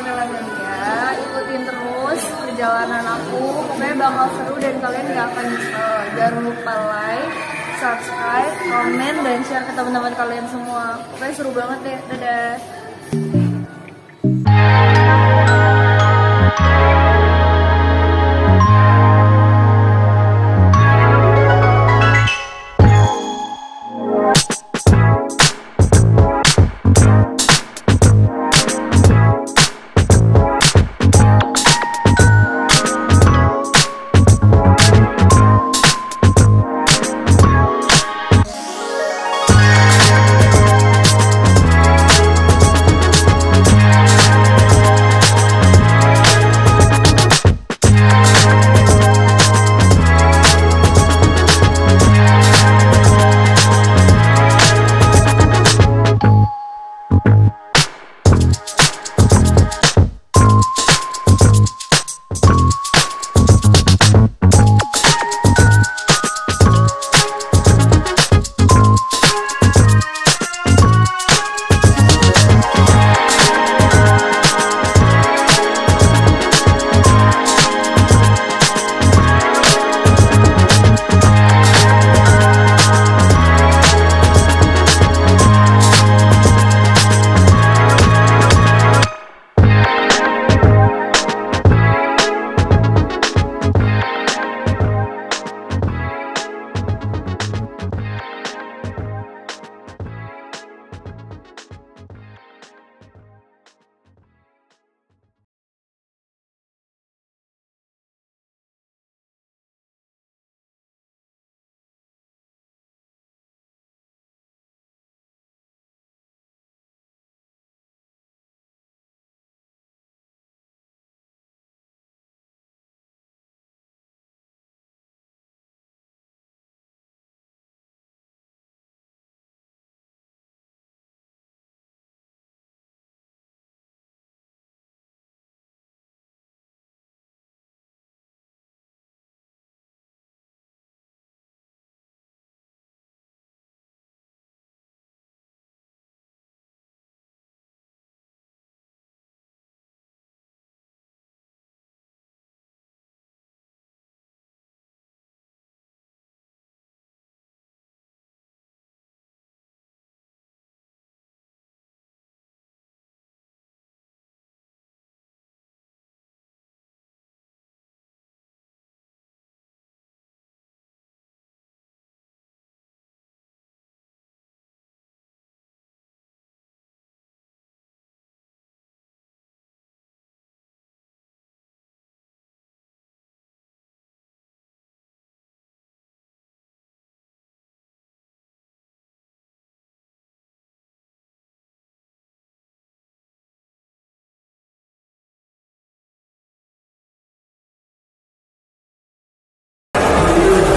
Melanelia ikutin terus perjalanan aku. Pokoknya bakal seru dan kalian gak akan nyesel. Jangan lupa like subscribe komen dan share ke teman-teman kalian semua. Pokoknya seru banget deh. Dadah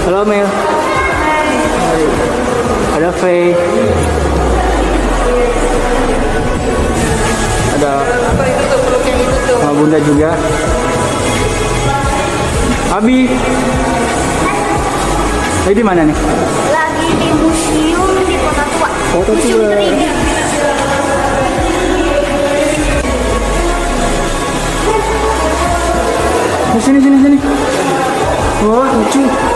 Halo Mel. Ada Faye. Ada sama Bunda juga. Abi. Lagi di mana nih? lagi di museum di kota tua Kota Tua. 3D Di sini sini sini. Wah, lucu.